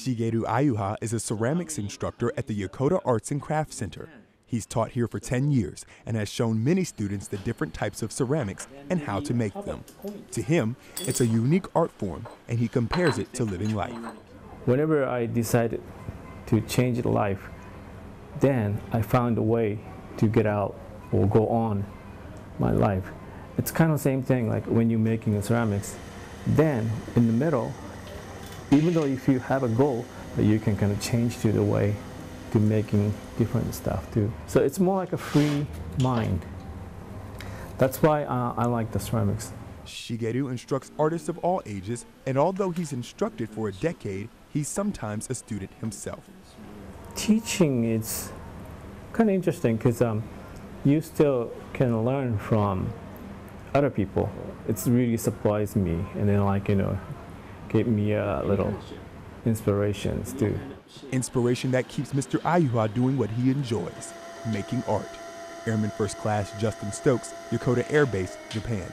Shigeru Ayuha is a ceramics instructor at the Yokota Arts and Crafts Center. He's taught here for 10 years and has shown many students the different types of ceramics and how to make them. To him, it's a unique art form and he compares it to living life. Whenever I decided to change life, then I found a way to get out or go on my life. It's kind of the same thing like when you're making ceramics. Then in the middle, even though if you have a goal, you can kind of change to the way to making different stuff too. So it's more like a free mind. That's why uh, I like the ceramics. Shigeru instructs artists of all ages, and although he's instructed for a decade, he's sometimes a student himself. Teaching is kind of interesting because um, you still can learn from other people. It's really surprised me, and then like you know, gave me a little inspirations too. Inspiration that keeps Mr. Ayuha doing what he enjoys, making art. Airman First Class Justin Stokes, Yokota Air Base, Japan.